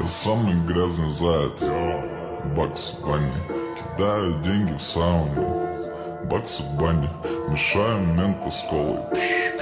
Я самый грязный заяц Бакс в бане. Кидаю деньги в сауну Бакс в бане. Мешаю мента с колой Пш,